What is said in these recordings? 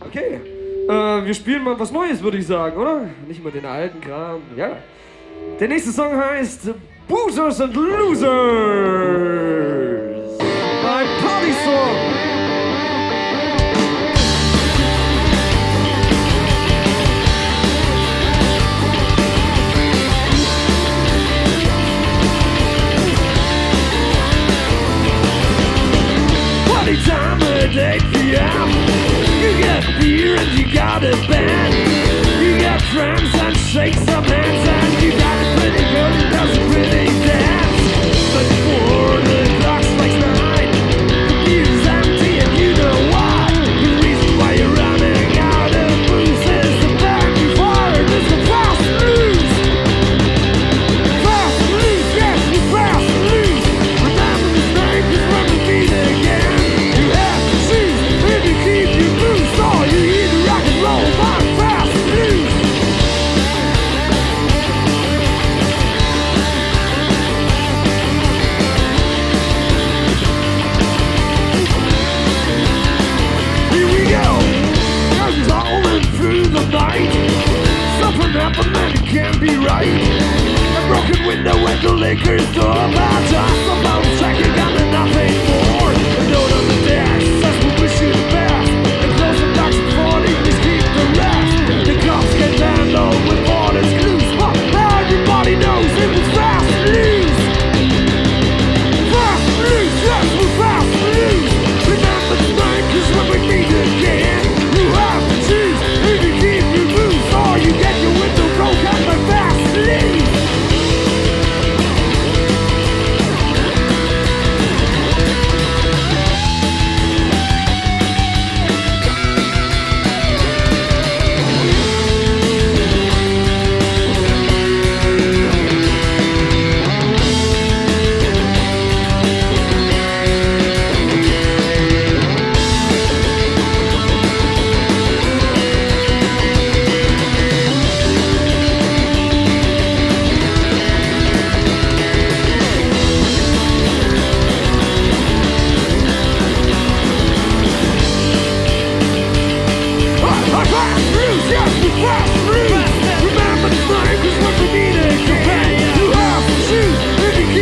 Okay. Äh, wir spielen mal was Neues, würde ich sagen, oder? Nicht mal den alten Kram. Ja. Der nächste Song heißt Boosers and Losers. Ein Party-Song. Party time at 8 p.m. out of. You got friends and shake some hands. local liquor store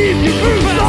Easy,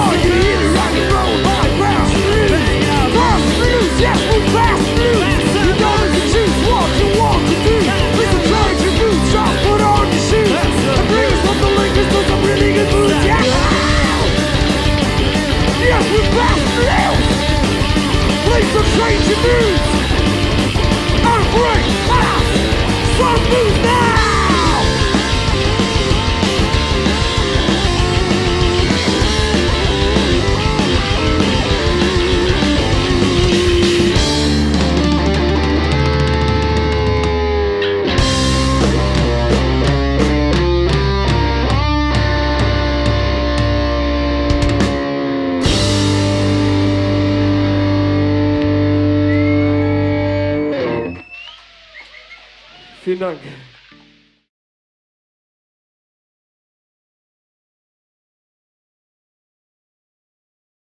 Vielen Dank.